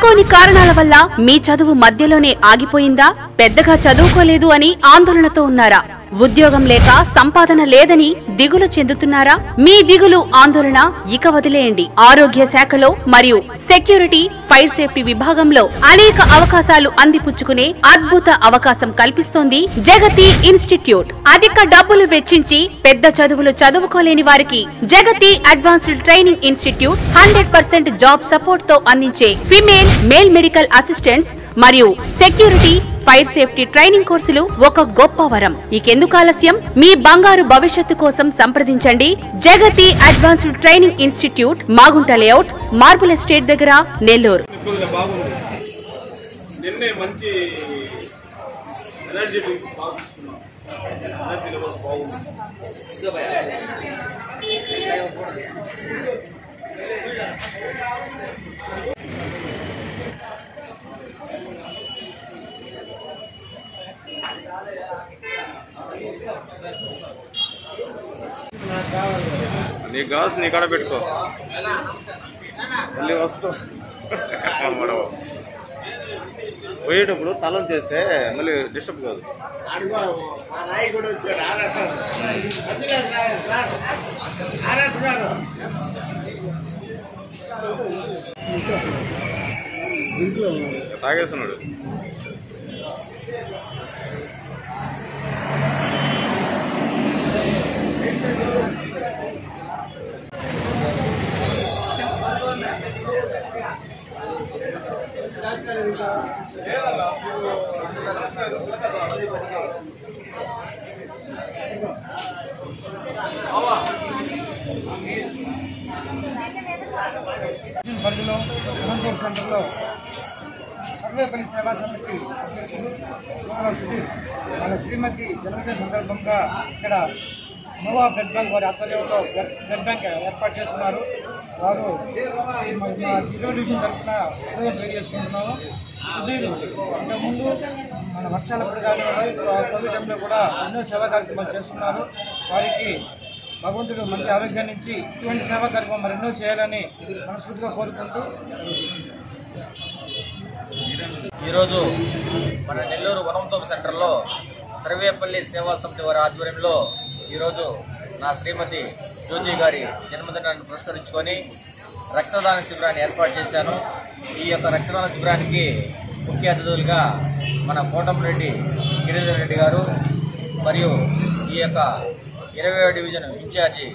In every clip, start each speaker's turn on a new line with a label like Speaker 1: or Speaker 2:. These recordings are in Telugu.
Speaker 1: అనుకోని కారణాల వల్ల మీ చదువు మధ్యలోనే ఆగిపోయిందా? పెద్దగా చదువుకోలేదు అని ఆందోళనతో ఉన్నారా? ఉద్యోగం లేక సంపాదన లేదని దిగులు చెందుతున్నారా? మీ దిగులు ఆందోళన ఇక వదిలేయండి. ఆరోగ్య శాఖలో మరియు సెక్యూరిటీ ఫైర్ సేఫ్టీ విభాగంలో అనేక అవకాశాలు అందిపుచ్చుకునే అద్భుత అవకాశం కల్పిస్తోంది జగతి ఇన్స్టిట్యూట్. అధిక డబ్బులు వెచ్చించి పెద్ద చదువులు చదువుకోలేని వారికి Jagathi advanced training institute hundred percent job సపోర్ట్తో అందించే ఫిమేల్ మేల్ మెడికల్ అసిస్టెంట్స్ మరియు సెక్యూరిటీ ఫైర్ సేఫ్టీ ట్రైనింగ్ కోర్సులు ఒక గొప్ప వరం. ఇకెందుకు ఆలస్యం? మీ బంగారు భవిష్యత్తు కోసం సంప్రదించండి Jagathi advanced training institute Magunta layout marble estate దగ్గర నెల్లూరు.
Speaker 2: నిన్నే మంచి ఎనర్జీ డ్రింక్స్ బాగా తీసుకున్నాం. ఎనర్జీ లెవెల్స్ బాగుంది. నీ గాస్ నీ కాడ పెట్టుకో. మళ్ళీ వస్తావు పోయేటప్పుడు తలం చేస్తే మళ్ళీ డిస్టర్బ్ కాదు. తాగేస్తున్నాడు.
Speaker 3: పరిధిలో అనంతపురం సెంటర్లో సర్వేపల్లి సేవా సమితి అధ్యక్షుడు గోపాల సుధీర్ వాళ్ళ శ్రీమతి జన్మదిన సందర్భంగా ఇక్కడ నోవా బ్లడ్ బ్యాంక్ వారి ఆధ్వర్యంలో బ్లడ్ బ్యాంక్ ఏర్పాటు చేస్తున్నారు. వారు మా మా ట్రై చేసుకుంటున్నాము తరఫున ఏదో తెలియజేసుకుంటున్నాము సుధీర్ ఇంతకుముందు మన వర్షాలప్పుడు కానీ కోవిడ్ టైంలో కూడా ఎన్నో సేవా కార్యక్రమాలు చేస్తున్నారు. వారికి భగవంతుడు మంచి ఆరోగ్యాన్ని ఇచ్చి ఇటువంటి సేవా కార్యక్రమం మరెన్నో చేయాలని మనస్ఫూర్తిగా కోరుకుంటూ
Speaker 4: ఈరోజు మన నెల్లూరు వనంతోపు సెంటర్లో సర్వేపల్లి సేవా సమితి వారి ఆధ్వర్యంలో ఈరోజు నా శ్రీమతి జ్యోతి గారి జన్మదినాన్ని పురస్కరించుకొని రక్తదాన శిబిరాన్ని ఏర్పాటు చేశాను. ఈ యొక్క రక్తదాన శిబిరానికి ముఖ్య అతిథులుగా మన కోటంరెడ్డి గిరిజన రెడ్డి గారు మరియు ఈ యొక్క ఇరవై డివిజన్ ఇన్ఛార్జి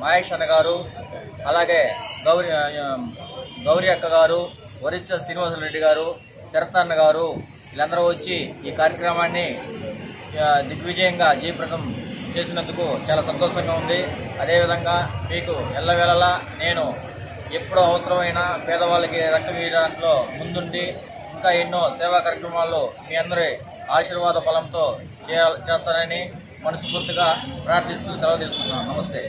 Speaker 4: మహేష్ అన్న గారు అలాగే గౌరీ గౌరీ అక్క గారు వరిష్ట శ్రీనివాసరెడ్డి గారు శరత్ గారు వీళ్ళందరూ వచ్చి ఈ కార్యక్రమాన్ని దిగ్విజయంగా జయప్రదం చేసినందుకు చాలా సంతోషంగా ఉంది. అదేవిధంగా మీకు ఎల్లవేళలా నేను ఎప్పుడో అవసరమైన పేదవాళ్ళకి రక్తం ఇవ్వడంలో ముందుండి ఇంకా ఎన్నో సేవా కార్యక్రమాలు మీ అందరి ఆశీర్వాద బలంతో చేస్తానని మనస్ఫూర్తిగా ప్రార్థిస్తూ సెలవు తీసుకున్నాను నమస్తే.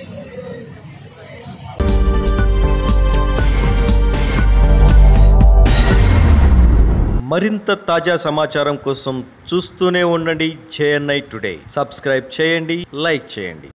Speaker 5: మరింత తాజా సమాచారం కోసం చూస్తూనే ఉండండి జేఎన్ఐ టుడే. సబ్స్క్రైబ్ చేయండి లైక్ చేయండి.